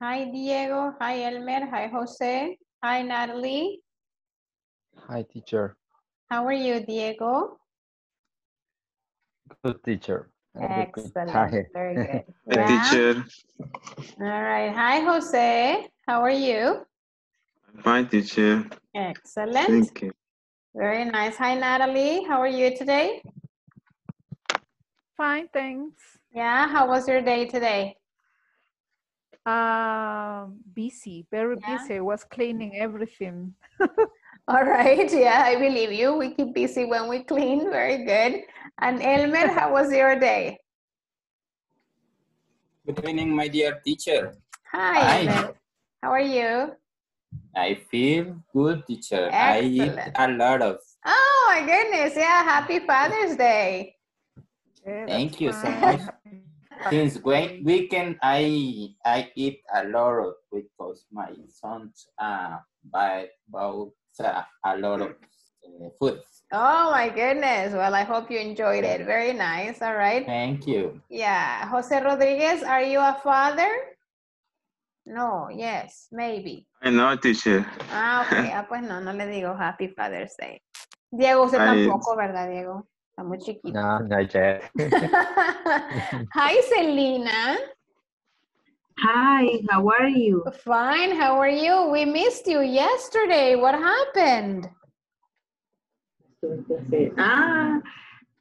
Hi, Diego. Hi, Elmer. Hi, Jose. Hi, Natalie. Hi, teacher. How are you, Diego? Good teacher. I'm good. Excellent. Hi. Very good. Hi, Yeah. teacher. All right. Hi, Jose. How are you? Fine, teacher. Excellent. Thank you. Very nice. Hi, Natalie. How are you today? Fine, thanks. Yeah. How was your day today? Uh, busy, very Yeah. busy. I was cleaning everything. All right. Yeah, I believe you. We keep busy when we clean. Very good. And Elmer, how was your day? Good evening, my dear teacher. Hi, Hi. Elmer. How are you? I feel good, teacher. Excellent. I eat a lot of. Oh my goodness. Yeah. Happy Father's Day. Yeah, Thank that's you so much. Since when weekend, I I eat a lot of because my sons uh buy bought uh, a lot of uh, food. Oh my goodness. Well, I hope you enjoyed it. Very nice. All right. Thank you. Yeah. Jose Rodriguez, are you a father? No. Yes. Maybe. I know, teacher. Ah, ok. Ah, pues no, no le digo Happy Father's Day. Diego, usted Ay. tampoco, ¿verdad, Diego? Está muy chiquito. No, not yet. Hi, Selena. Hi, how are you? Fine. How are you? We missed you yesterday. What happened? Ah,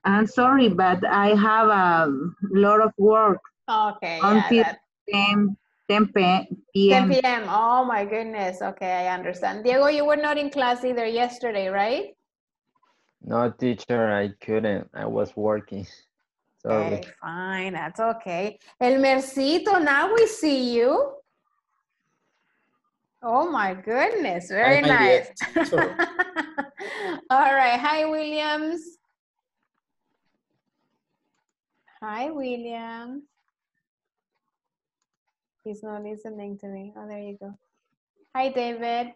I'm sorry, but I have a lot of work Okay. Yeah, until that- 10, 10 p- 10 p.m. p.m. Oh my goodness. Okay, I understand. Diego, you were not in class either yesterday, right? No, teacher, I couldn't. I was working. Sorry. Okay, fine. That's okay. El Mercito, now we see you. Oh my goodness. Very my dear nice. All right. Hi, Williams. Hi, Williams. He's not listening to me. Oh, there you go. Hi, David.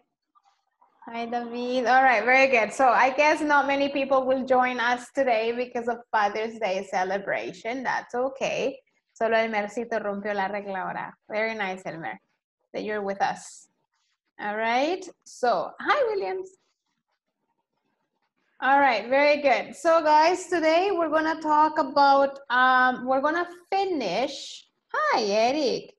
Hi, David. All right, very good. So I guess not many people will join us today because of Father's Day celebration. That's okay. Solo Elmercito rompió la regla ahora. Very nice, Elmer, that you're with us. All right. So, hi, Williams. All right, very good. So, guys, today we're gonna talk about. Um, we're gonna finish. Hi, Eric.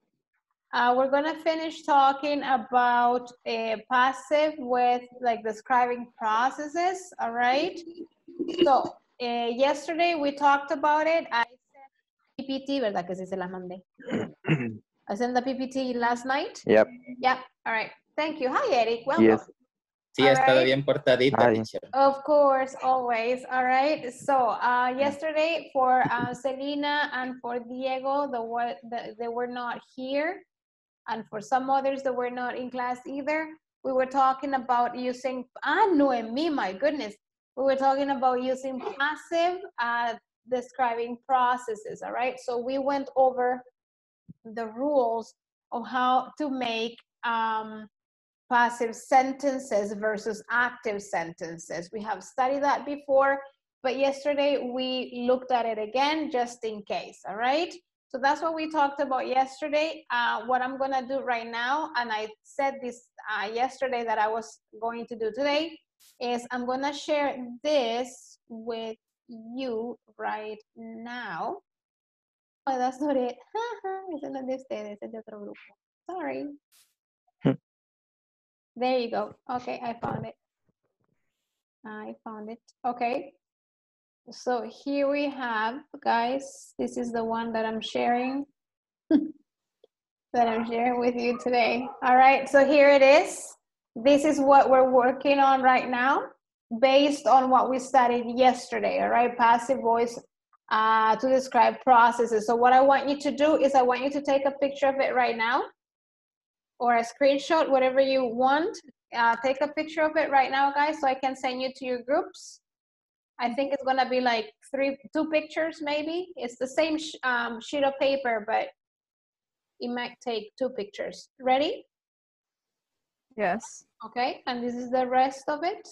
Uh, we're gonna finish talking about a passive with like describing processes. All right. So, uh, yesterday we talked about it. I sent PPT, ¿verdad? Que sí se las mandé. I sent the PPT last night. Yep. Yep. All right. Thank you. Hi, Eric. Welcome. Yes. Sí, ha estado Alright. bien portadita, teacher. Of course, always. All right. So uh, yesterday for uh, Selena and for Diego, the, wa- the they were not here, and for some others that were not in class either. We were talking about using ah Noemi, my goodness. We were talking about using passive uh, describing processes. All right. So we went over the rules of how to make um, passive sentences versus active sentences. We have studied that before, but yesterday we looked at it again just in case, all right? So that's what we talked about yesterday. Uh, what I'm gonna do right now, and I said this uh, yesterday that I was going to do today, is I'm gonna share this with you right now. Oh, that's not it. Ese no es de ustedes, es de otro grupo. Sorry. There you go. Okay, I found it. I found it. Okay. So here we have, guys, this is the one that I'm sharing. that I'm sharing with you today. All right, so here it is. This is what we're working on right now based on what we studied yesterday, all right? Passive voice uh, to describe processes. So what I want you to do is I want you to take a picture of it right now or a screenshot, whatever you want. Uh, take a picture of it right now, guys, so I can send you to your groups. I think it's gonna be like three, two pictures maybe. It's the same sh um, sheet of paper, but it might take two pictures. Ready? Yes. Okay, and this is the rest of it.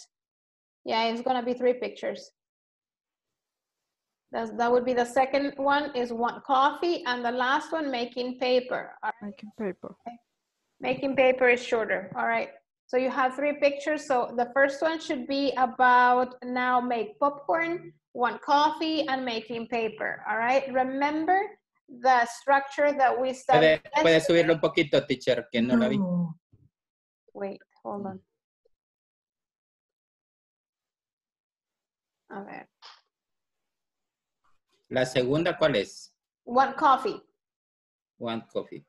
Yeah, it's gonna be three pictures. That's, that would be the second one is one coffee, and the last one making paper. All Making paper. Making paper is shorter. All right. So you have three pictures. So the first one should be about now make popcorn, want coffee, and making paper. All right. Remember the structure that we studied. Puede, puede yesterday? subirlo un poquito, teacher, que no la vi. Wait, hold on. A ver. La segunda, ¿cuál es? Want coffee. One coffee.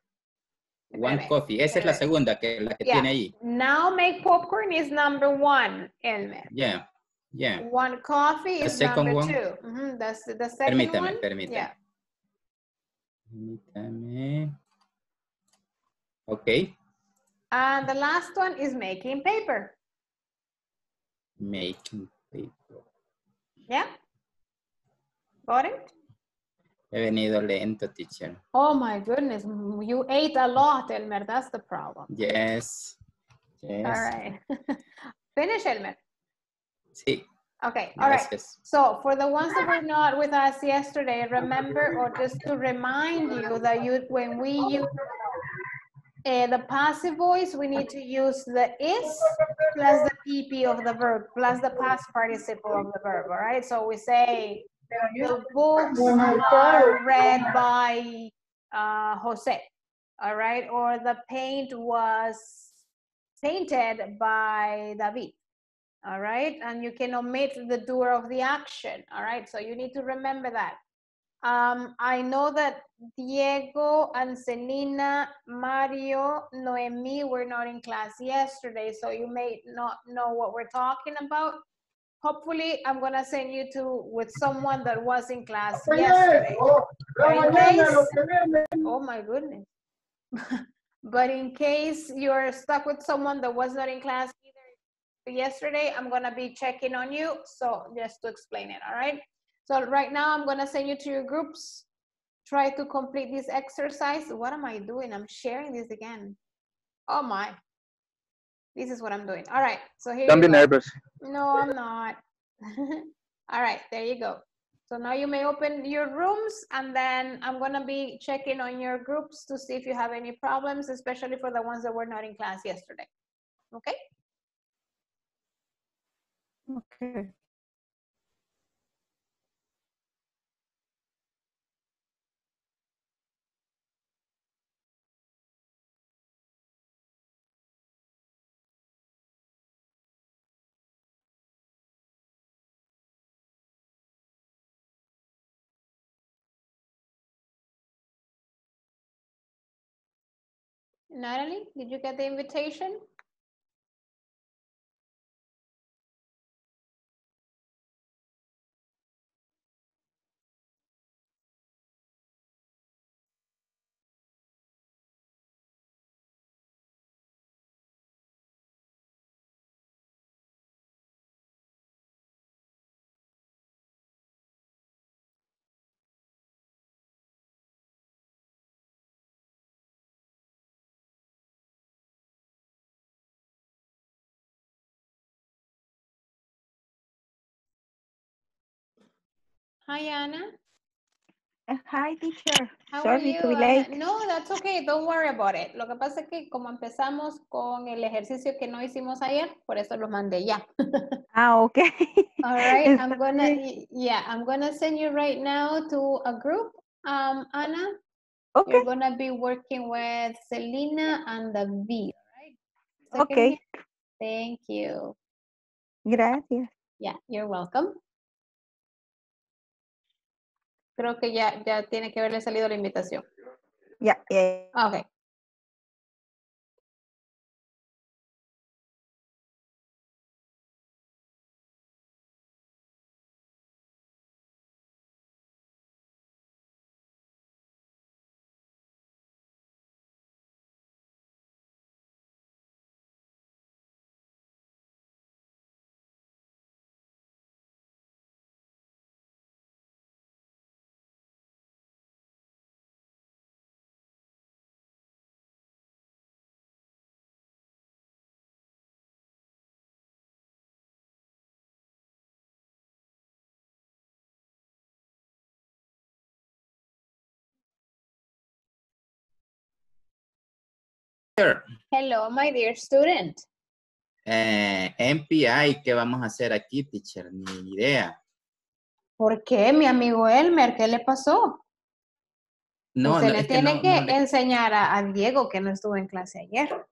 One Espérame, coffee. Esa es la segunda, que la que Yeah. tiene ahí. Now make popcorn is number one, Elmer. Yeah, yeah. One coffee The is number one? two. Mhm, That's the second Permítame, one. permítame. Yeah. Permítame. Ok. And the last one is making paper. Making paper. Yeah. Got it? He venido lento, teacher. Oh my goodness, you ate a lot, Elmer. That's the problem. Yes. Yes. All right. Finish, Elmer. Sí, Okay. All right. gracias. So for the ones that were not with us yesterday, remember, or just to remind you that you, when we use uh, the passive voice, we need to use the is plus the PP of the verb, plus the past participle of the verb, all right? So we say, the books are read by uh, Jose, all right? Or the paint was painted by David all right? And you can omit the doer of the action, all right? So you need to remember that. Um, I know that Diego and Selena, Mario, Noemi were not in class yesterday, so you may not know what we're talking about. Hopefully, I'm gonna send you to with someone that was in class yesterday. In case, oh my goodness. but in case you're stuck with someone that was not in class either yesterday, I'm gonna be checking on you. So just to explain it, all right? So right now I'm gonna send you to your groups. Try to complete this exercise. What am I doing? I'm sharing this again. Oh my. This is what I'm doing. All right, so here Don't you be go. nervous. No, I'm not. All right, there you go. So now you may open your rooms and then I'm gonna be checking on your groups to see if you have any problems, especially for the ones that were not in class yesterday. Okay? Okay. Natalie, did you get the invitation? Hi, Anna. Uh, Hi, teacher. How are Sorry you? to be Uh, late. No, that's okay. Don't worry about it. Lo que pasa es que como empezamos con el ejercicio que no hicimos ayer, por eso lo mandé ya. Ah, okay. All right, I'm gonna, y- yeah, I'm gonna send you right now to a group. Um, Anna, Okay, you're gonna be working with Selena and David, right? Okay. here. Thank you. Gracias. Yeah, you're welcome. Creo que ya, ya tiene que haberle salido la invitación. Ya, ya. Okay. Hello, my dear student. Eh, MPI, ¿qué vamos a hacer aquí, teacher? Ni idea. ¿Por qué, mi amigo Elmer? ¿Qué le pasó? No, no, le que tiene no- que no le- enseñar a, a Diego que no estuvo en clase ayer.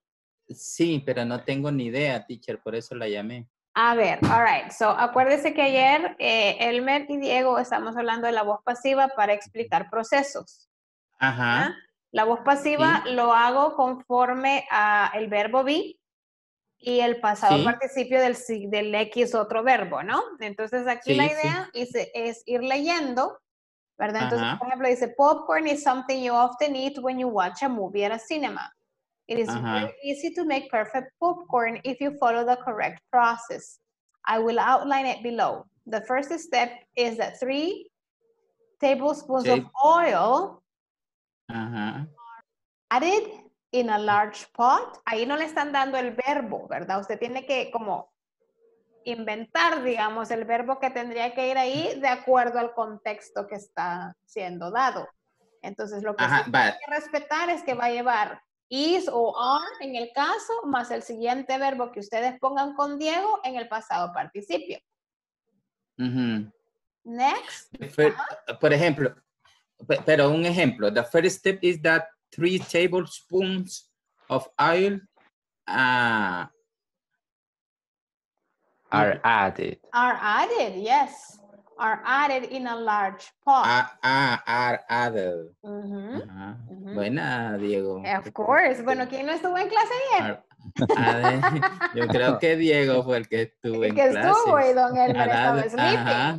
Sí, pero no tengo ni idea, teacher, por eso la llamé. A ver, all right. So, acuérdese que ayer eh, Elmer y Diego estamos hablando de la voz pasiva para explicar procesos. Ajá. ¿ah? La voz pasiva lo hago conforme a el verbo be y el pasado Sí. participio del, del X otro verbo, ¿no? Entonces aquí la Sí, idea es, es ir leyendo, ¿verdad? Entonces, Ajá. por ejemplo, dice, popcorn is something you often eat when you watch a movie at a cinema. It is Ajá. very easy to make perfect popcorn if you follow the correct process. I will outline it below. The first step is that three tablespoons of oil Ajá. added in a large pot. Ahí no le están dando el verbo, ¿verdad? Usted tiene que como inventar, digamos, el verbo que tendría que ir ahí de acuerdo al contexto que está siendo dado. Entonces, lo que Ajá, va. hay que respetar es que va a llevar is o are en el caso, más el siguiente verbo que ustedes pongan con Diego en el pasado participio. Next. Por ejemplo, pero un ejemplo, the first step is that three tablespoons of oil uh, Are added. Are added, yes. Are added in a large pot. are, are, are added. Ajá. ujú. Buena, Diego. Of course. Bueno, ¿quién no estuvo en clase ayer? Yo creo que Diego fue el que estuvo El en que estuvo y don Elmer estaba sleeping. ajá.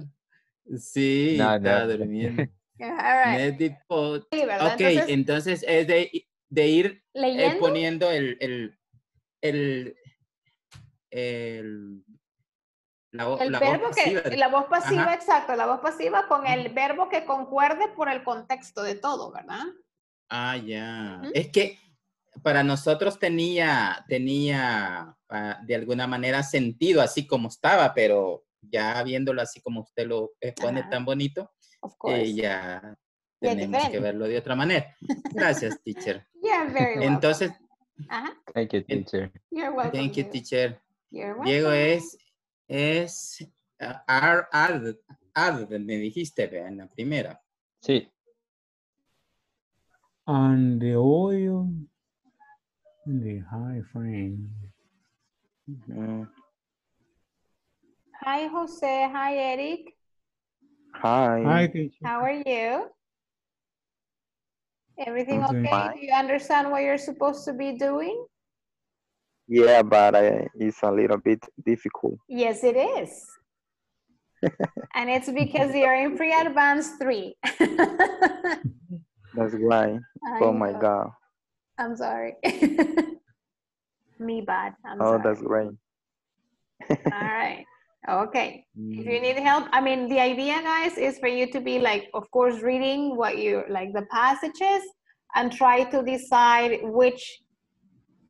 Sí, No, no. estaba durmiendo. All right. Sí. Ok, Entonces, entonces es de, de ir eh, poniendo el, el, el, el- la, el la voz verbo pasiva que, la voz pasiva, Ajá. exacto, la voz pasiva con el verbo que concuerde por el contexto de todo, ¿verdad? Ah, ya. Ujú. Es que para nosotros tenía, tenía ah, de alguna manera sentido así como estaba, pero ya viéndolo así como usted lo expone Ajá. tan bonito, Of eh, course. ya tenemos que verlo de otra manera. Gracias, teacher. Very welcome. Entonces, Ajá. Thank you, teacher. You're welcome. thank you, Diego. teacher. You're welcome. Diego es, es, ah, are added, added, me dijiste en la primera. Sí. on the oil the high frame. Hi, Jose. Hi, Eric. Hi. Hi, teacher. How are you? Everything I'm okay? fine. Do you understand what you're supposed to be doing? Yeah, but uh, it's a little bit difficult. Yes, it is. and it's because you're in pre-advanced three. That's why. I oh my. God. I'm sorry. Me bad. I'm Oh, sorry. that's great. All right. Okay. If you Mm, need help, I mean, the idea, guys, is for you to be like, of course, reading what you like the passages and try to decide which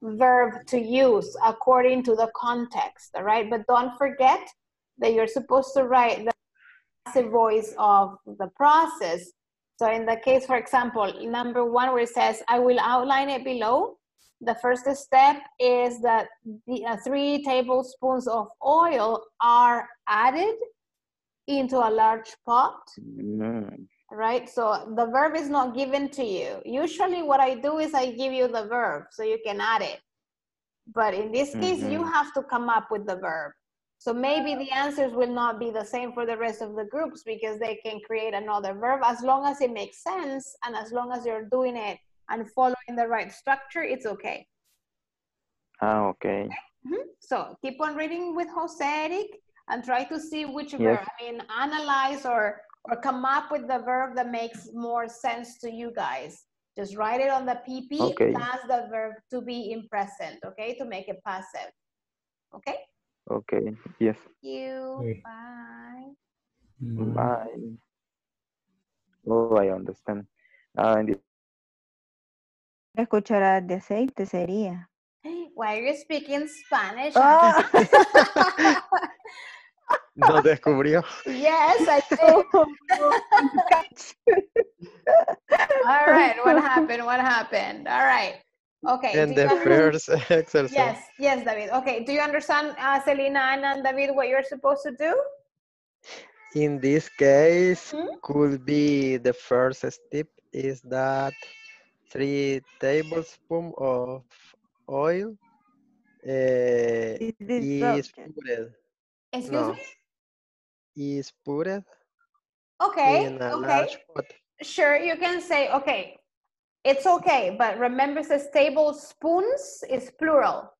verb to use according to the context. All right. But don't forget that you're supposed to write the passive voice of the process. So, in the case, for example, number one, where it says, I will outline it below, the first step is that the uh, three tablespoons of oil are added into a large pot, mm, right? So the verb is not given to you. Usually, what I do is I give you the verb so you can add it. But in this case, you Mhm. have to come up with the verb. So maybe the answers will not be the same for the rest of the groups because they can create another verb as long as it makes sense and as long as you're doing it and following the right structure, it's okay. Ah, okay. Mhm. So keep on reading with Jose Eric and try to see which Yes. verb, I mean, analyze or, or come up with the verb that makes more sense to you guys. Just write it on the PP Okay. plus the verb to be in present, okay, to make it passive. Okay? Okay. Yes. You. Okay. Bye. Mm, Bye. Oh, I understand. Ah, and the- Tres cucharadas de aceite sería. Why are you speaking Spanish? Ah. No descubrió. yes, I did. All right, what happened? What happened? All right. Okay. in do the first exercise. Yes, yes, David. Okay, do you understand, uh, Selena, Anna, and David, what you're supposed to do? In this case, Hmm? could be the first step is that three tablespoons of oil uh, Is this is put Excuse no me? is put Okay, in a okay. large pot. Sure, you can say, okay, it's okay, but remember it says tablespoons is plural.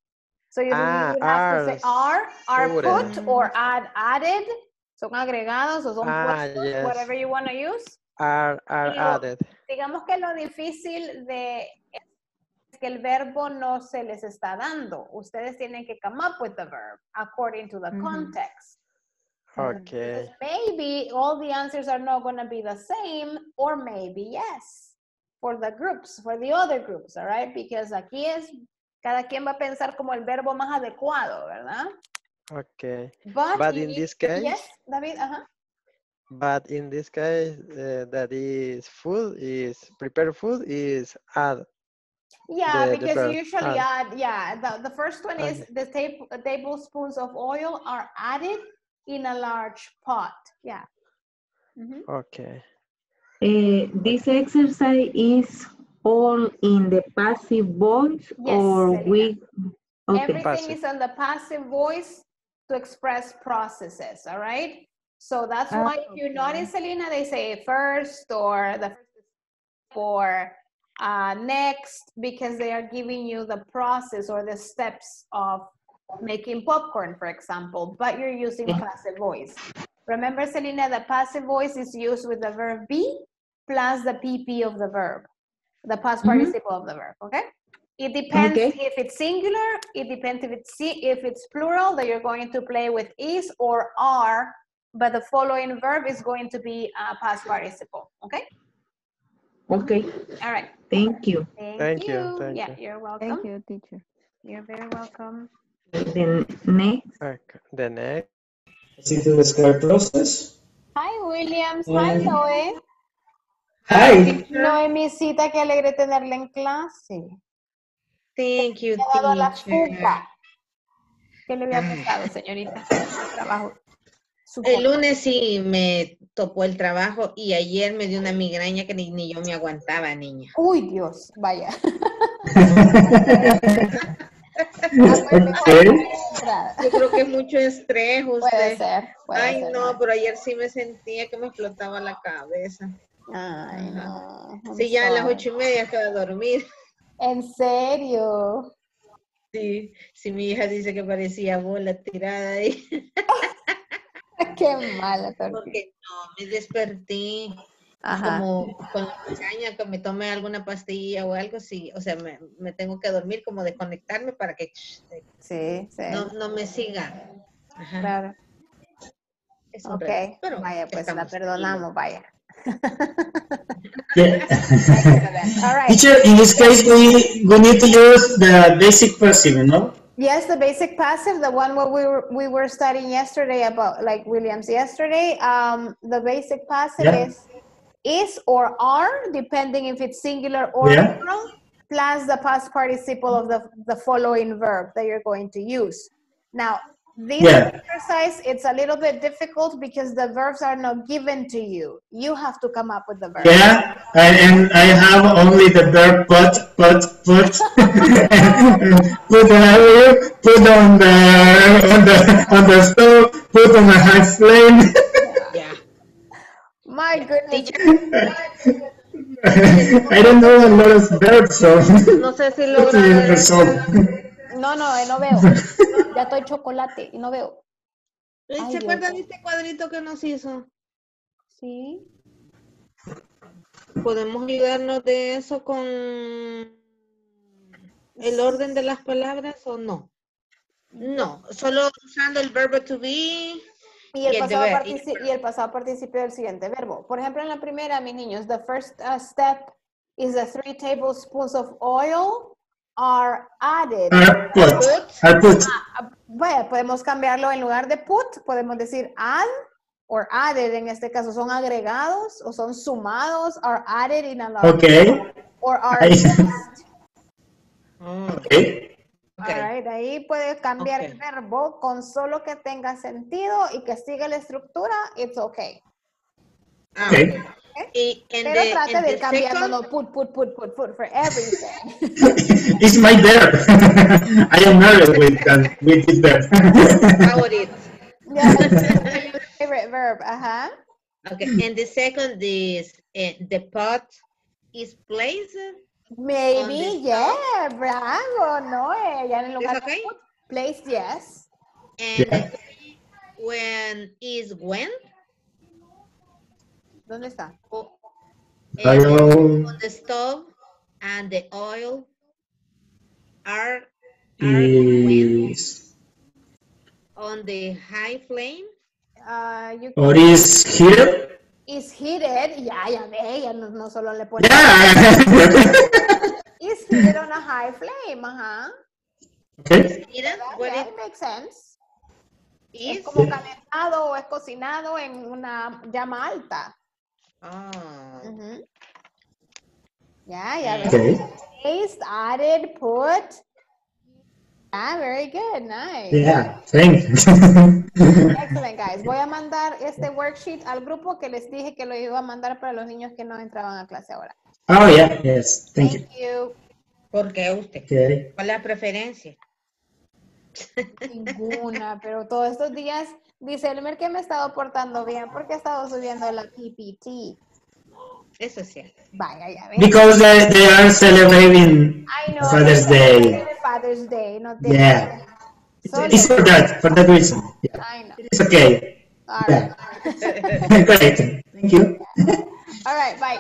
So you, Ah, you have to say are, are put put or add, added, son agregados o son Ah, puestos, yes. whatever you want to use. Are are added. digamos que lo difícil de es que el verbo no se les está dando. Ustedes tienen que come up with the verb according to the context. Okay. Maybe all the answers are not going to be the same, or maybe yes, for the groups, for the other groups, all right? Because aquí es, cada quien va a pensar como el verbo más adecuado, ¿verdad? Okay. But, in this case, yes, David, ajá. But in this case, uh, that is food is prepared food is add. Yeah, the- the because verb, usually add. add, yeah, the, the first one is the table, tablespoons of oil are added in a large pot. Yeah. Mhm. Okay. Uh, this exercise is all in the passive voice Yes, or we, okay, Everything Passive. is on the passive voice to express processes, all right? So that's Ah, why if you notice, Selena, they say first or the first or uh, next because they are giving you the process or the steps of making popcorn, for example, but you're using passive voice. Remember, Selena, the passive voice is used with the verb be plus the PP of the verb, the past Mhm. participle of the verb, okay? It depends Okay. if it's singular, it depends if it's if it's plural that you're going to play with is or are, but the following verb is going to be a past participle, okay? okay, All right. thank you. Thank, Thank you, you. thank yeah, you. you're welcome. Thank you, teacher. You're very welcome. The next, Okay. The next. Proceed to describe process. Hi, Williams. Hi, Um, Noé. Hi. Noemicita, qué alegre tenerla en clase. Thank you, Me ha dado la teacher. fuga. ¿Qué le había pasado, señorita? Trabajo. El lunes sí me topó el trabajo y ayer me dio una migraña que ni, ni yo me aguantaba, niña. Uy, Dios, vaya. Yo creo que es mucho estrés, Puede usted. ser, puede Ay, ser. no, pero ayer sí me sentía que me explotaba la cabeza. Ay, no. I'm Sí, ya a las ocho y media estaba a dormir. ¿En serio? Sí, sí, mi hija dice que parecía bola tirada ahí. Qué mala, Torti. Porque no, me desperté Ajá. como con la migraña, que me tome alguna pastilla o algo, sí. O sea, me, me tengo que dormir, como desconectarme para que Sí, sí. no, no me siga. Ajá. Claro. Es un Ok, pero vaya, pues la perdonamos, vaya. Yeah. All right. Teacher, in this case, we, we need to use the basic passive, no? Yes, the basic passive, the one what we were, we were studying yesterday about, like Williams yesterday, um, the basic passive Yeah. is is or are, depending if it's singular or Yeah. plural, plus the past participle of the, the following verb that you're going to use. Now, this Yeah. exercise, it's a little bit difficult because the verbs are not given to you. You have to come up with the verb. Yeah, and, and I have only the verb put, put, put, put on a put on the on the on the stove, put on a high flame. Yeah. My goodness. I don't know a lot of verbs, so No sé si it's logra a ver. result. No, no, eh, no veo. Ya estoy chocolate y no veo. ¿Se Ay, acuerdan Dios. de este cuadrito que nos hizo? Sí. ¿Podemos ayudarnos de eso con el orden de las palabras o no? No, solo usando el verbo to be Y y el, pasado deber. Y el pasado participio del siguiente verbo. Por ejemplo, en la primera, mis niños, the first uh, step is the three tablespoons of oil are added. Are put, are put. Ah, Vaya, podemos cambiarlo en lugar de put, podemos decir add or added, en este caso son agregados o son sumados, are added in a Okay. or are I- mixed. Okay. Ahí puedes cambiar el verbo con solo que tenga sentido y que siga la estructura, it's okay. Okay. Y en Pero the- trate de the second- put, put, put, put, put for everything. It's my verb. I am married with uh, with this verb. Favorite. yeah, favorite verb, ajá. Okay, and the second is eh, the pot is placed. Maybe, yeah, bravo, no, ya en Is lugar okay? place, yes. And Yeah. when is when? ¿Dónde está? O- I and don't- on the stove and the oil are, are is on the high flame. Uh, you or is here? is heated, ya, ya ve, ya no, no solo le pone. Yeah. Is heated on a high flame, ajá. okay. Mira, ¿Verdad? when Yeah, it makes sense. Es is. como calentado o es cocinado en una llama alta. Ah, Ujú. Ya, ya ves. Okay. Taste, added, put. Ah, very good, nice. Yeah. Thanks. Excellent, guys. Voy a mandar este worksheet al grupo que les dije que lo iba a mandar para los niños que no entraban a clase ahora. oh yeah. Yes. Thank you. Thank you. ¿Por qué usted? Okay. ¿Cuál es la preferencia? Ninguna, pero todos estos días dice Elmer que me he estado portando bien porque he estado subiendo la PPT. Eso es cierto. Vaya, ya ven. Because they, they are celebrating I know. Father's Day. Father's Day, no te Yeah. It's for that. For that reason. Yeah. I know. It's okay. All Yeah. right. Great. Thank you. All right, bye.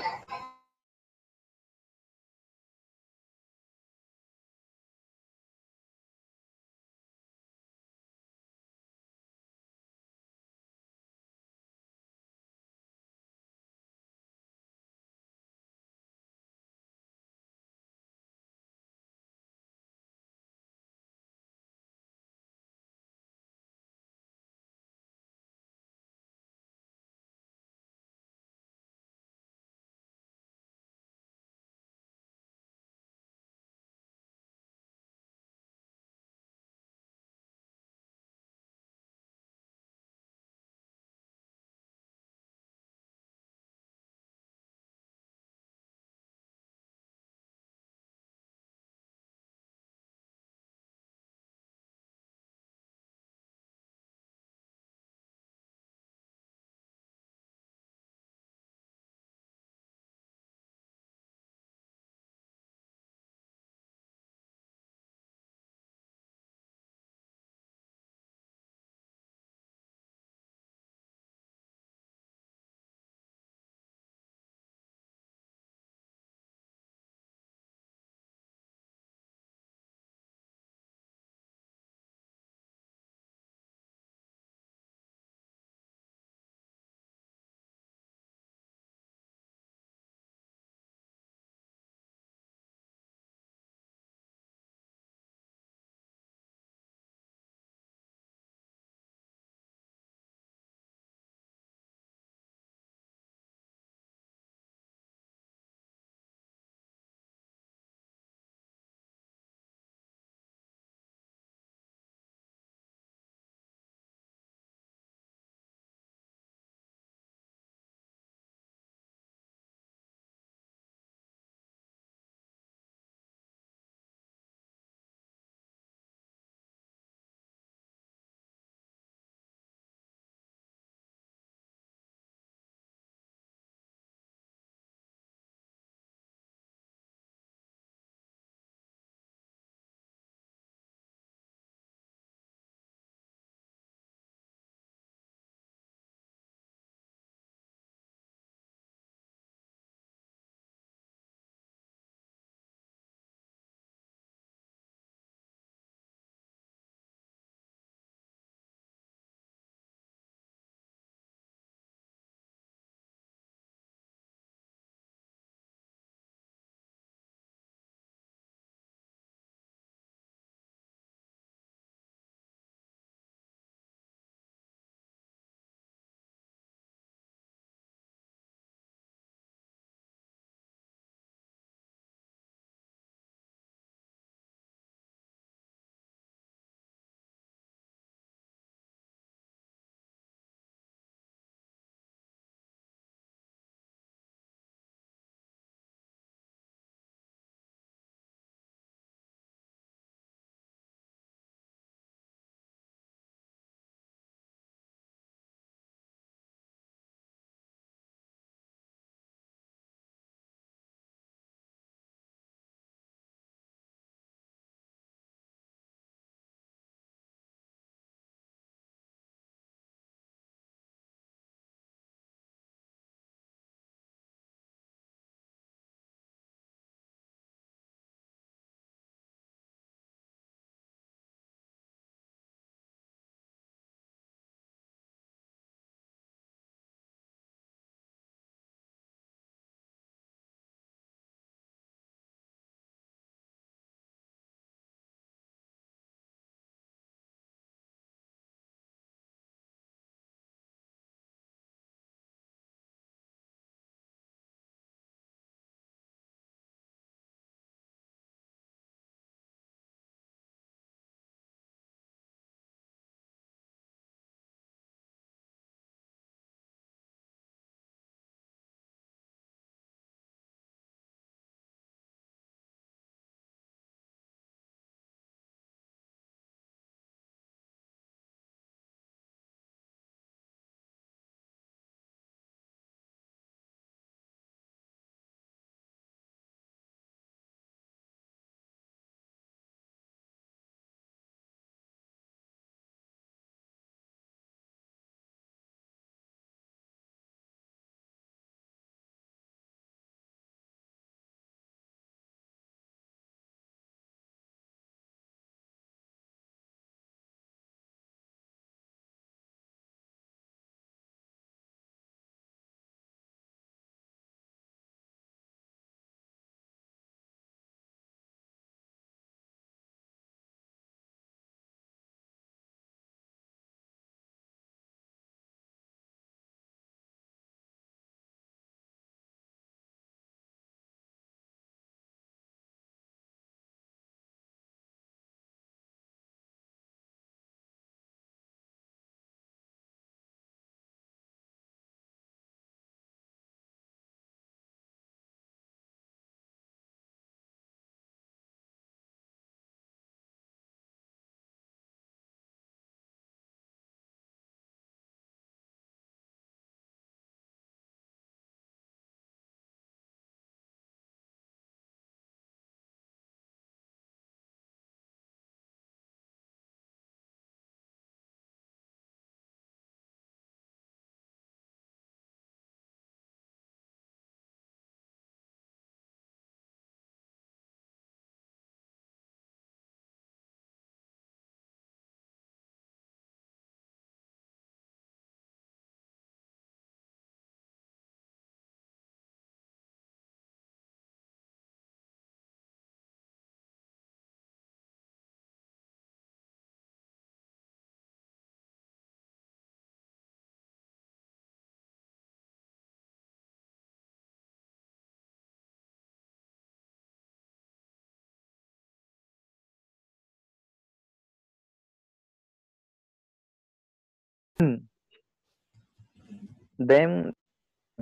Then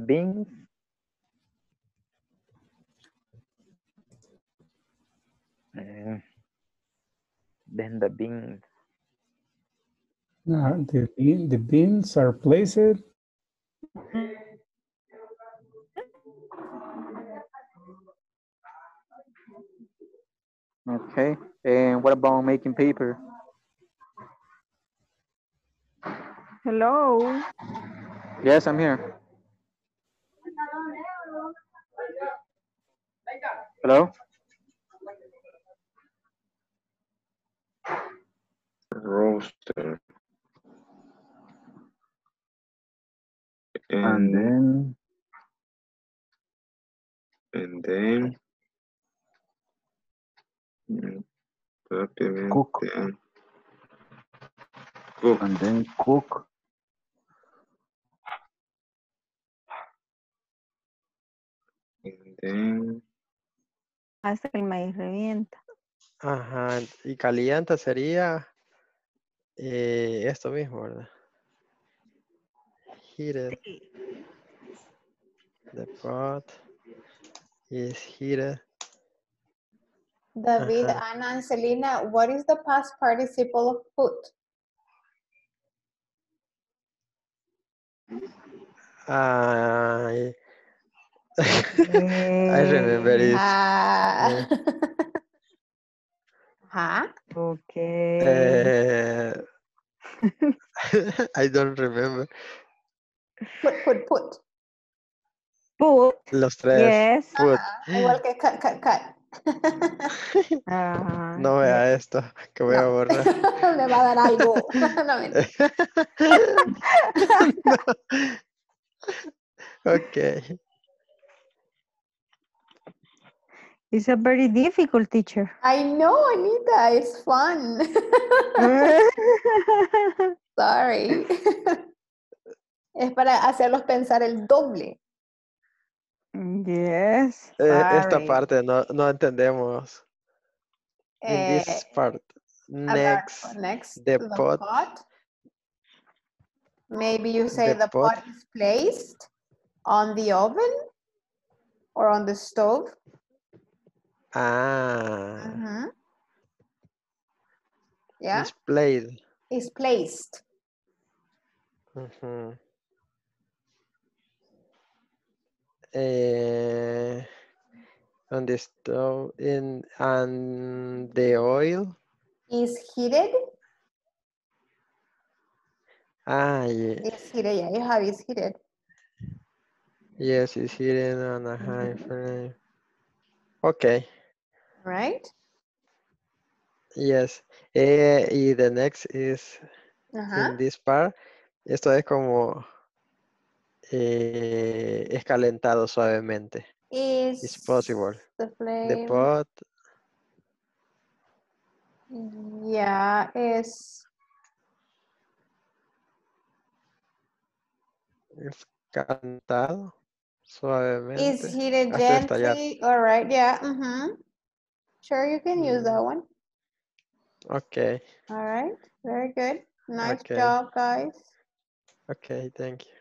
beans. Uh, then the beans. No, the, bean- the beans are placed. Okay. And what about making paper? Hello. Yes, I'm here. Hello? Roaster. And And, then and then. mm, Propiamente. Cook. Cook. and then cook. Then. Hasta que el maíz revienta. Ajá. Y calienta sería eh, esto mismo, ¿verdad? Heated. The pot is heated. David, Ajá. Anna, and Selena, what is the past participle of put? I remember it. Ah. Huh? Okay. Eh, I don't remember. Put, put, put. Put. Los tres. Yes. Put. Igual que cut, cut, cut. Ajá. No vea esto, que voy a borrar. Me va a dar algo. No, mentira. Okay. It's a very difficult teacher. I know, Anita, it's fun. Sorry. Es para hacerlos pensar el doble. yes. Eh, esta parte no, no entendemos. In Eh, this part. about- Next. next, the the pot. pot. Maybe you say The the pot. pot is placed on the oven or on the stove. Ah. Mhm. Yeah, Displayed. is placed. Ujú. Eh, on the stove in and the oil. Is heated. Ah, ye- Is heated. Yeah, you have is heated. yes, it's heated on a high frame. Okay, Right? yes. Eh, y the next is in this part. Esto es como eh, es calentado suavemente. Is It's possible. the The flame. pot, Yeah, is es calentado is suavemente heated hasta estallar. gently. All right. Yeah. Mm-hmm. Sure, you can use that one. Okay, All right. Very good. Nice Okay. job, guys. okay, thank you.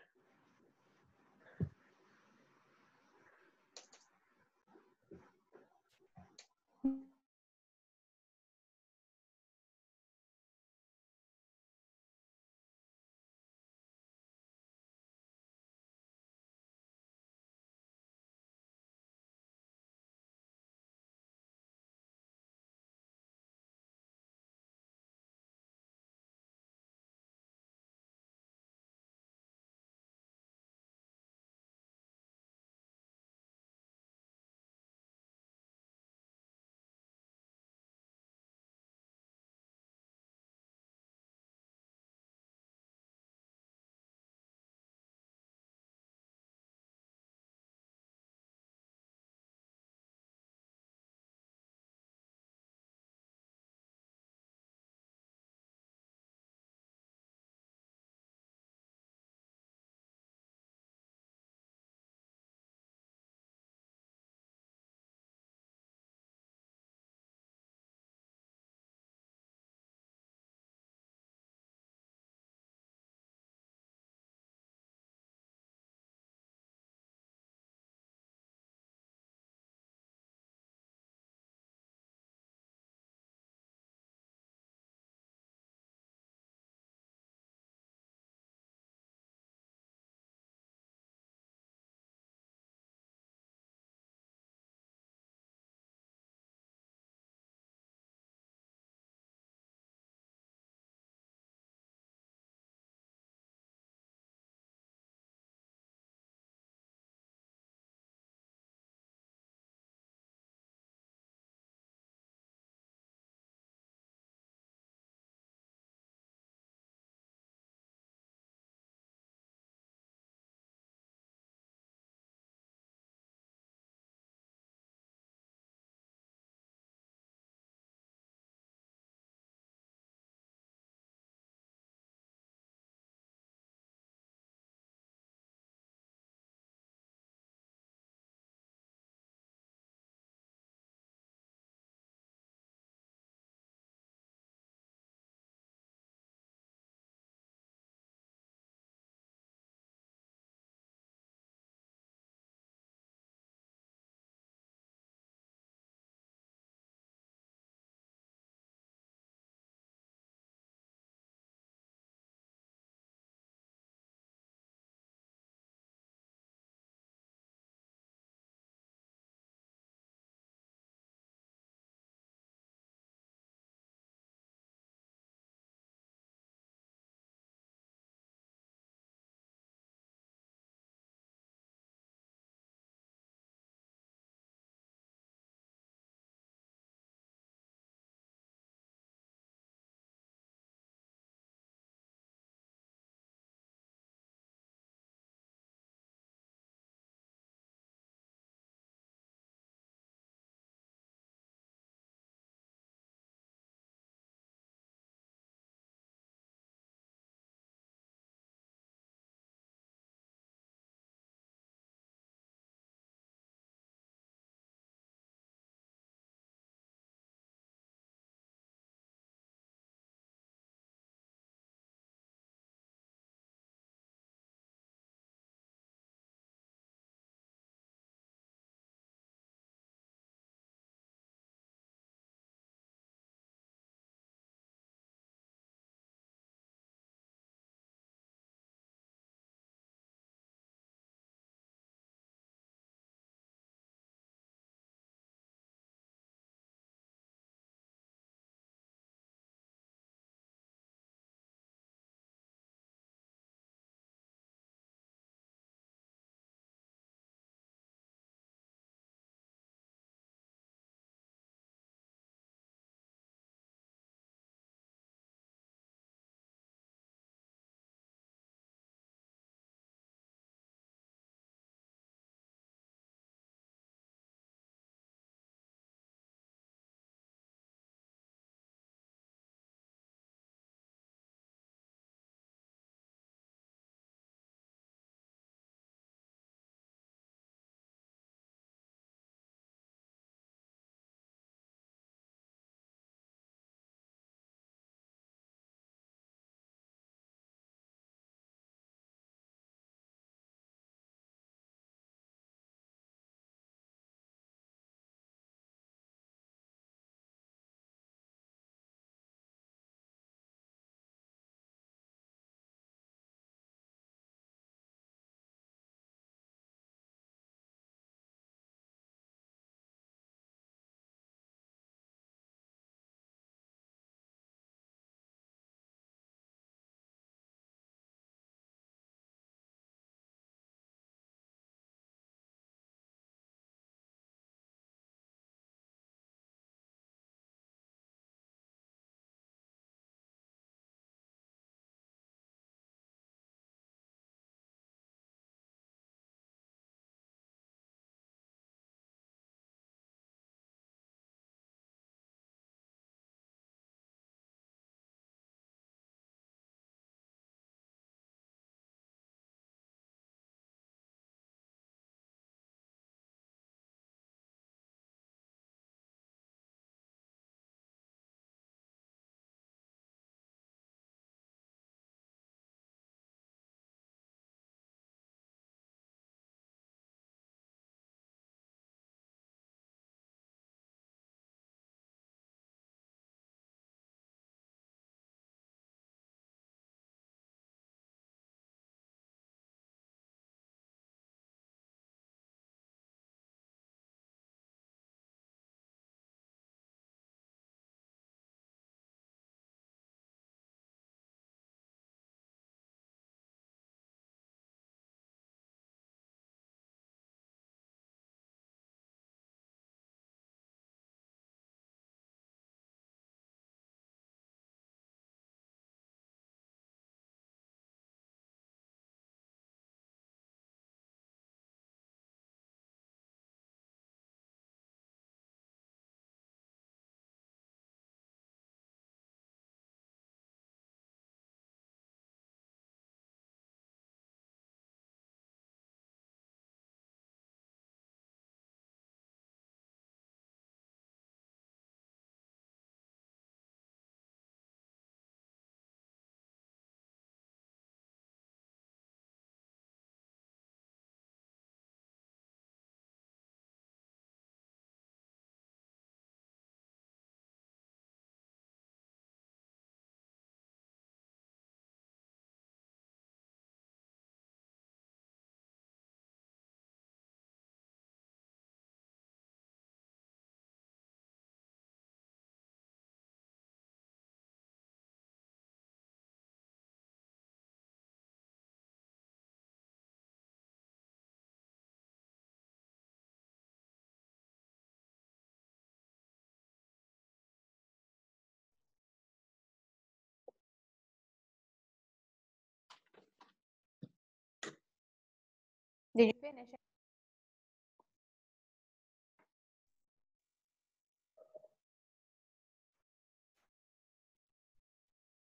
Did you finish?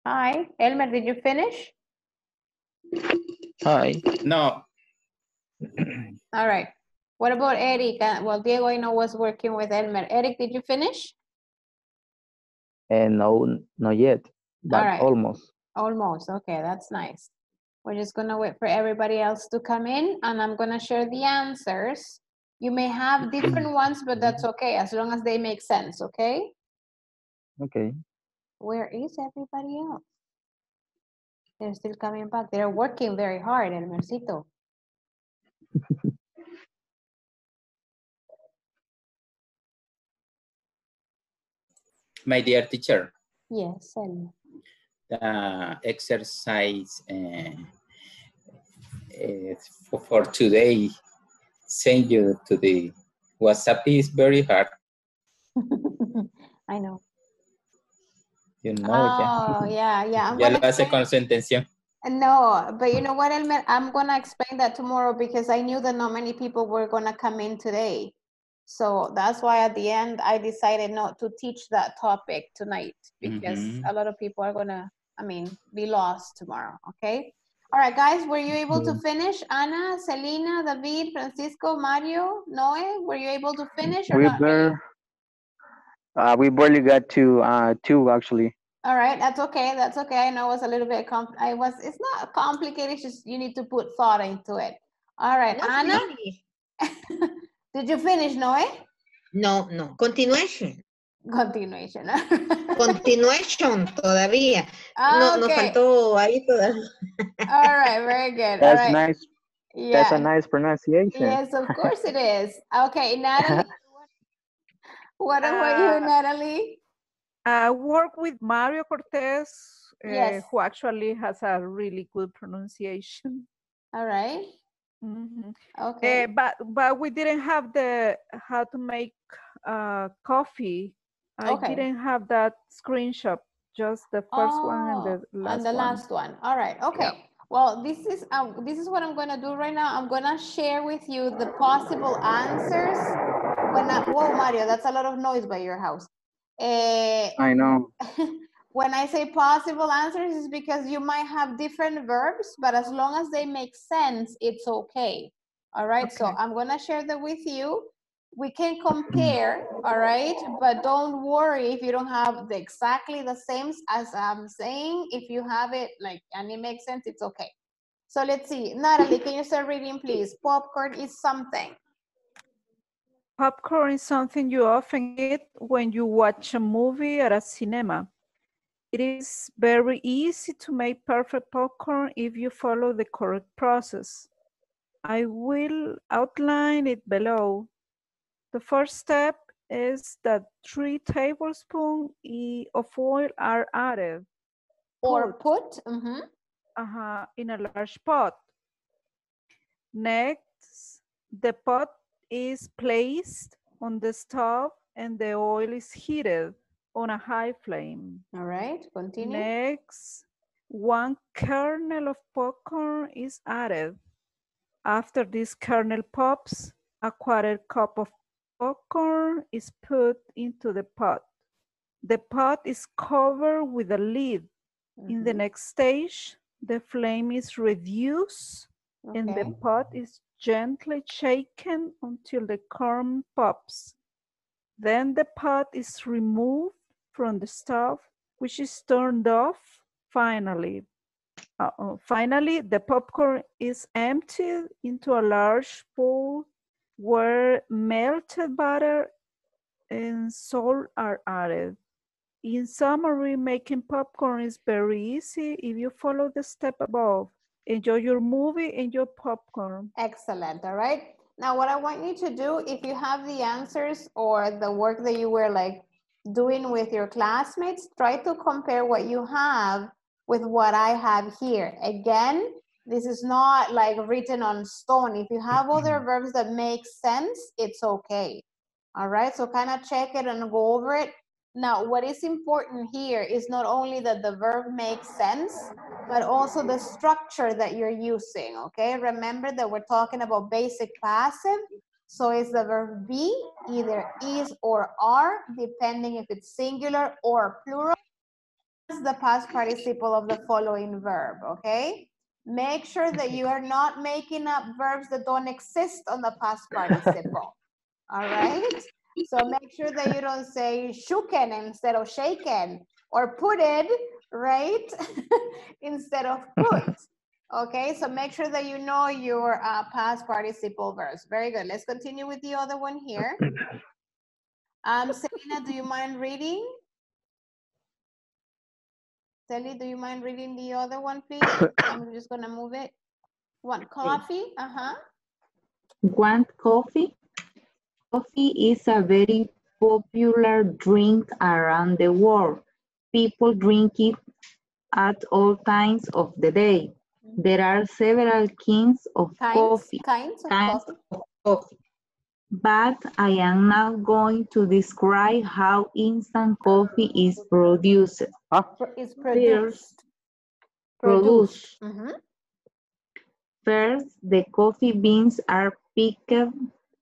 Hi, Elmer, did you finish? Hi. No, All right. What about Eric? Uh, Well, Diego, I know was working with Elmer. Eric, did you finish? And no, not yet, but right. almost. Almost. Okay, that's nice. We're just gonna wait for everybody else to come in and I'm gonna share the answers. You may have different ones, but that's okay, as long as they make sense, okay? Okay. Where is everybody else? They're still coming back. They're working very hard, Elmercito. my dear teacher, Yes, Elmer. The exercise uh, uh, for, for today send you to the WhatsApp is very hard. I know. You know, Oh, yeah, yeah. I'm ya, ya lo hace con su intención. No, but you know what, Elmer? I'm gonna explain that tomorrow because I knew that not many people were gonna come in today. So that's why at the end, I decided not to teach that topic tonight because Mhm. a lot of people are gonna, I mean, be lost tomorrow, okay? All right, guys, were you able to finish? Anna, Selena, David, Francisco, Mario, Noe, were you able to finish or We not? really? uh, we barely got to uh, two actually. All right, that's okay. That's okay. I know it was a little bit compl- I was. It's not complicated. It's just you need to put thought into it. All right, No, Anna. finish. Did you finish, Noe? No, no. Continuation. Continuation. Continuation todavía. No, nos Okay. faltó ahí todavía. All right, very good. That's right. nice. That's a nice pronunciation. Yes, of course it is. Okay, Natalie. what about Uh, you, Natalie? I work with Mario Cortez, uh, who actually has a really good pronunciation. All right. Mhm. Okay. Uh, but but we didn't have the how to make uh, coffee. I Okay. didn't have that screenshot. Just the first one and the Oh, last and the one. last one. All right. Okay. Well, this is um, this is what I'm gonna do right now. I'm gonna share with you the possible answers. When I, whoa, Mario, that's a lot of noise by your house. Eh, I know. when I say possible answers, is because you might have different verbs, but as long as they make sense, it's okay. All right. So I'm gonna share that with you. We can compare, all right, but don't worry if you don't have the exactly the same as I'm saying. If you have it like and it makes sense, it's okay. So let's see, Natalie, can you start reading, please? Popcorn is something. Popcorn is something you often eat when you watch a movie at a cinema. It is very easy to make perfect popcorn if you follow the correct process. I will outline it below. The first step is that three tablespoons of oil are added Or Put. put. mhm. uh, in a large pot. Next, the pot is placed on the stove and the oil is heated on a high flame. All right, continue. Next, one kernel of popcorn is added. After this kernel pops, a quarter cup of popcorn is put into the pot. The pot is covered with a lid. In the Mhm. next stage, the flame is reduced and the pot is gently shaken until the corn pops. Then the pot is removed from the stove, which is turned off. Finally, uh, finally, the popcorn is emptied into a large bowl where melted butter and salt are added. In summary, making popcorn is very easy if you follow the step above. Enjoy your movie and your popcorn. Excellent, all right? Now, what I want you to do, if you have the answers or the work that you were like doing with your classmates, try to compare what you have with what I have here. Again, this is not like written on stone. If you have mm-hmm. other verbs that make sense, it's okay. All right, so kind of check it and go over it. Now, what is important here is not only that the verb makes sense, but also the structure that you're using, okay? Remember that we're talking about basic passive, so it's the verb be, either is or are, depending if it's singular or plural. Is the past participle of the following verb, okay? Make sure that you are not making up verbs that don't exist on the past participle, all right? So make sure that you don't say shooken instead of shaken or putted, right? instead of put. Okay, so make sure that you know your uh, past participle verbs. Very good. Let's continue with the other one here. Um, Selena, do you mind reading? Selly, do you mind reading the other one, please? I'm just gonna move it. Want coffee? Uh-huh. Want coffee? Coffee is a very popular drink around the world. People drink it at all times of the day. There are several kinds of Kinds, coffee. kinds of kinds coffee. of coffee. But I am now going to describe how instant coffee is produced. Pro- Is produced. Produced. Mhm. First, the coffee beans are picked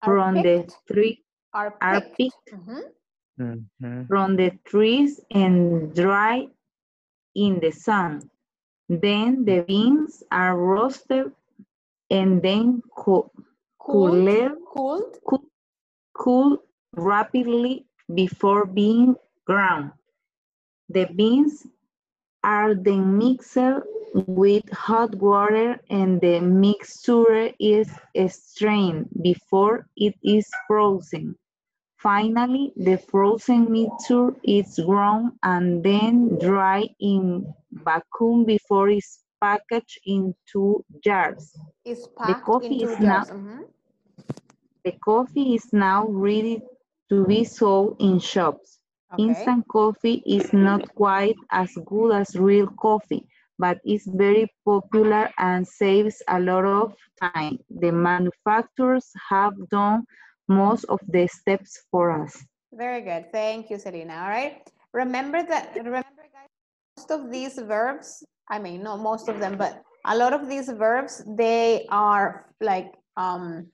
Are from the picked? tree Are are picked. picked Mhm. Mhm. from the trees and dry in the sun. Then the beans are roasted and then co- Cooled, cooled, cooled. cool, cooled rapidly before being ground. The beans are then mixed with hot water and the mixture is strained before it is frozen. Finally, the frozen mixture is ground and then dry in vacuum before it's packaged into jars. Is The coffee into is now jars. mhm. the coffee is now ready to be sold in shops. Okay. Instant coffee is not quite as good as real coffee, but it's very popular and saves a lot of time. The manufacturers have done most of the steps for us. Very good. Thank you, Selena. All right. Remember that, remember guys, most of these verbs, I mean, not most of them, but a lot of these verbs, they are like um,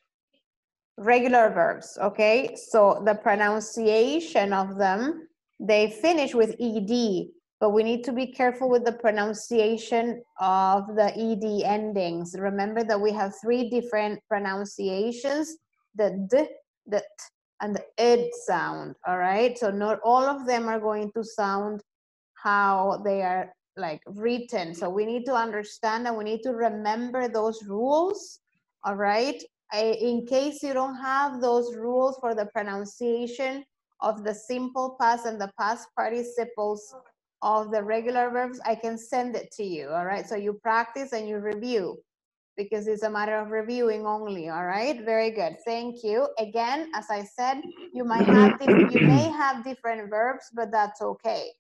regular verbs, okay? So the pronunciation of them, they finish with ed, but we need to be careful with the pronunciation of the ed endings. Remember that we have three different pronunciations, the d, the t, and the id sound, all right? So not all of them are going to sound how they are like written. So we need to understand and we need to remember those rules, all right? I- In case you don't have those rules for the pronunciation of the simple past and the past participles of the regular verbs, I can send it to you, all right? So you practice and you review because it's a matter of reviewing only, all right? Very good, thank you. Again, as I said, you might have, you may have different verbs, but that's okay,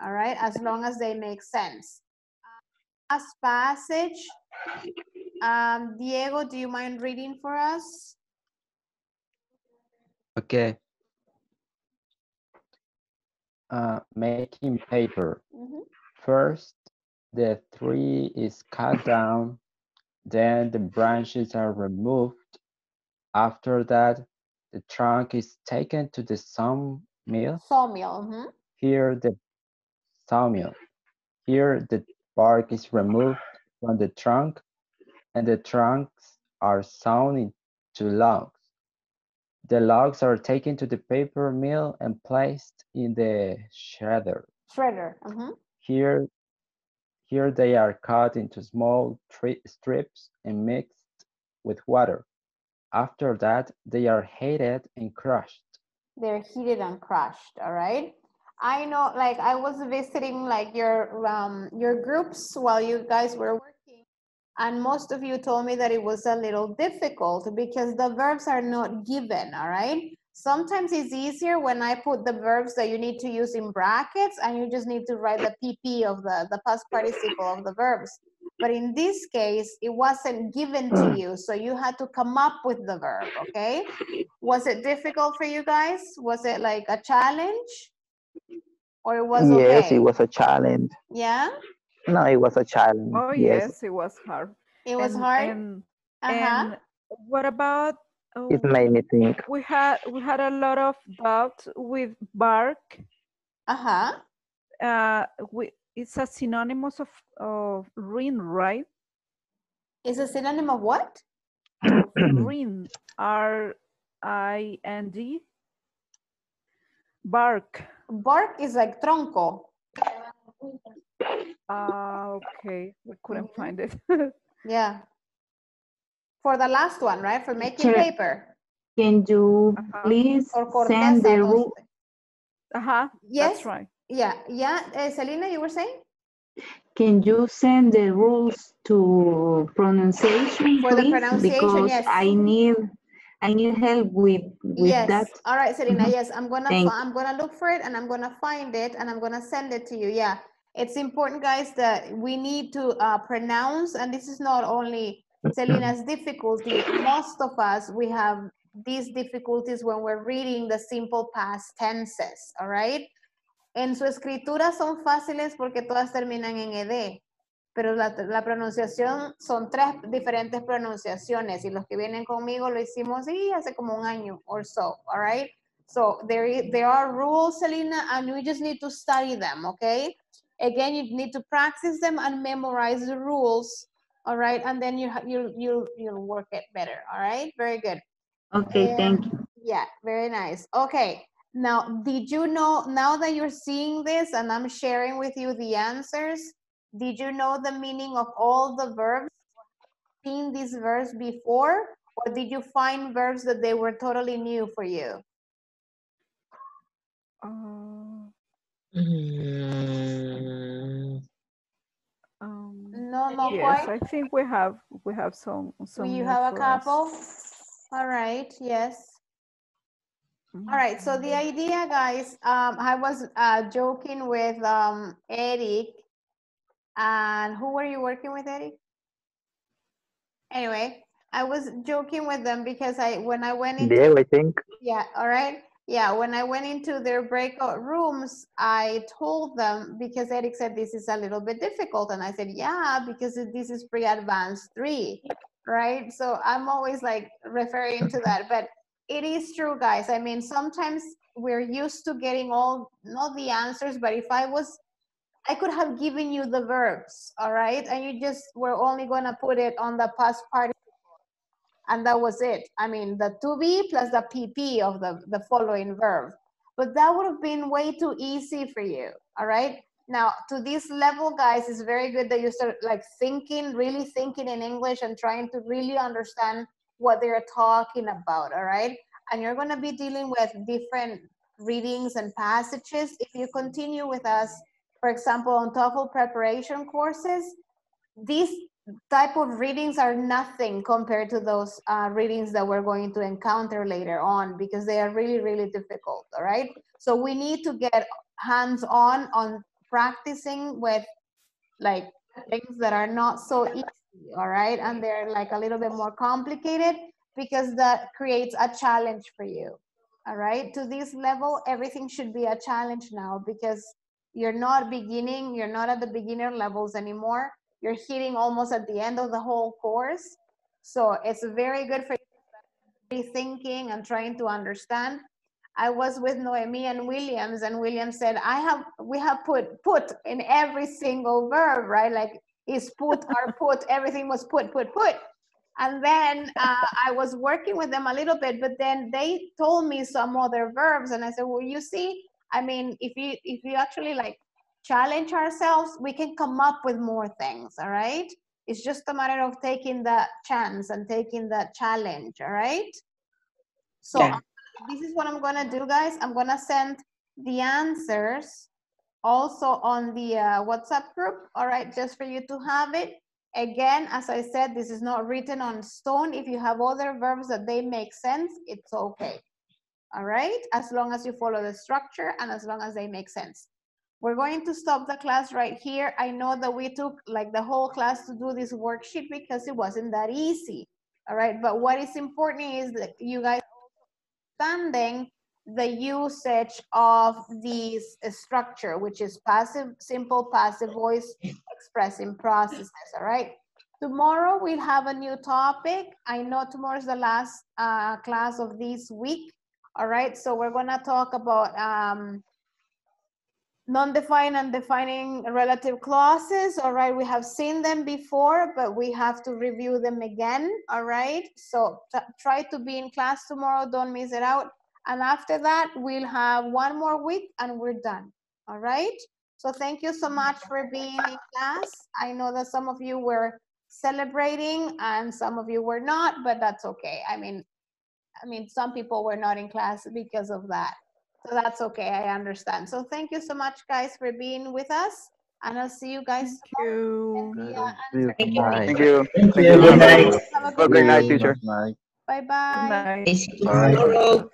all right? As long as they make sense. Last passage, um, Diego, do you mind reading for us? Okay. Uh, making paper. Mhm. First, the tree is cut down, then the branches are removed. After that, the trunk is taken to the sawmill. Sawmill, mhm. Here, the sawmill. Here, the bark is removed from the trunk, and the trunks are sawn into logs. The logs are taken to the paper mill and placed in the shredder. shredder, mhm. Here, here they are cut into small tri- strips and mixed with water. After that, they are heated and crushed. they're heated and crushed all right i know like i was visiting like your um your groups while you guys were working and most of you told me that it was a little difficult because the verbs are not given all right sometimes it's easier when i put the verbs that you need to use in brackets and you just need to write the pp of the the past participle of the verbs but in this case it wasn't given to you so you had to come up with the verb okay was it difficult for you guys? Was it like a challenge? Or it was yes, okay? it was a challenge. Yeah, No, it was a challenge. Oh, yes. yes, it was hard. it was And- hard. And, Uh-huh. and what about, oh, It made me think. we had, we had a lot of doubt with bark. Uh-huh. Uh, we, it's a synonymous of, of rin, right? Is a synonym of what? Rin, R-I-N-D. Bark. Bark is like tronco. Ah, okay, we couldn't Mhm. find it. Yeah. For the last one, right? For making Sure. paper. Can you Uh-huh. please Or send the those- rule? Uh-huh, Yes. that's right. Yeah, yeah. Uh, Selena, you were saying? Can you send the rules to pronunciation, For the please? pronunciation, Because yes. I need, I need help with, with yes. that. All right, Selena. Mhm. Yes, I'm gonna Thank fi- I'm gonna look for it and I'm gonna find it and I'm gonna send it to you. Yeah, it's important, guys, that we need to uh, pronounce. And this is not only Selena's difficulty. Most of us we have these difficulties when we're reading the simple past tenses. All right. En su escritura son fáciles porque todas terminan en ed. Pero la, la pronunciación son tres diferentes pronunciaciones y los que vienen conmigo lo hicimos sí, hace como un año or so, all right? So there, there are rules, Selena, and we just need to study them, okay? Again, you need to practice them and memorize the rules, all right? And then you, you, you, you'll work it better, all right? Very good. Okay, thank you. Yeah, very nice. Okay, now, did you know, now that you're seeing this and I'm sharing with you the answers, did you know the meaning of all the verbs? Seen these verbs before? Or did you find verbs that they were totally new for you? Uh, um, No, not yes, quite. I think we have, we have some, some. You have a for us. couple? All right, yes. All right, so the idea, guys, um, I was uh, joking with um, Eric. And who were you working with, Eric? Anyway, I was joking with them because I, when I went into Diego, I think. Yeah, all right. Yeah, when I went into their breakout rooms, I told them because Eric said this is a little bit difficult. And I said, yeah, because this is pre-advanced three, right? So I'm always like referring to that, but it is true, guys. I mean, sometimes we're used to getting all, not the answers, but if I was, I could have given you the verbs, all right? And you just were only gonna put it on the past participle and that was it. I mean, the to be plus the PP of the, the following verb. But that would have been way too easy for you, all right? Now, to this level, guys, it's very good that you start like thinking, really thinking in English and trying to really understand what they're talking about, all right? And you're gonna be dealing with different readings and passages. If you continue with us, for example, on TOEFL preparation courses, these type of readings are nothing compared to those uh, readings that we're going to encounter later on because they are really, really difficult, all right? So we need to get hands-on on practicing with like things that are not so easy, all right? And they're like a little bit more complicated because that creates a challenge for you, all right? To this level, everything should be a challenge now because you're not beginning, you're not at the beginner levels anymore you're hitting almost at the end of the whole course. So it's very good for you to be thinking and trying to understand. I was with Noemi and Williams, and Williams said, I have, we have put, put in every single verb, right? Like is put or put, everything was put, put, put. And then uh, I was working with them a little bit, but then they told me some other verbs, and I said, well, you see, I mean, if you, if you actually like challenge ourselves, we can come up with more things, all right? It's just a matter of taking that chance and taking that challenge, all right? So Yeah. this is what I'm gonna do, guys. I'm gonna send the answers also on the uh, WhatsApp group, all right, just for you to have it. Again, as I said, this is not written on stone. If you have other verbs that they make sense, it's okay. All right, as long as you follow the structure and as long as they make sense. We're going to stop the class right here. I know that we took like the whole class to do this worksheet because it wasn't that easy. All right, but what is important is that you guys understanding the usage of these uh, structure, which is passive, simple passive voice expressing processes, all right? Tomorrow we'll have a new topic. I know tomorrow is the last uh, class of this week, all right? So we're gonna talk about um, non-defined and defining relative clauses, all right? We have seen them before, but we have to review them again, all right? So try to be in class tomorrow, don't miss it out. And after that, we'll have one more week and we're done, all right? So thank you so much for being in class. I know that some of you were celebrating and some of you were not, but that's okay. I mean, I mean, some people were not in class because of that. So that's okay, I understand. So thank you so much, guys, for being with us. And I'll see you guys tomorrow. And, yeah, and Thank you. Thank Thank you. Thank Thank you. Good night. Have a Have a good night. night, teacher. Night. Bye-bye. Good night. See you tomorrow.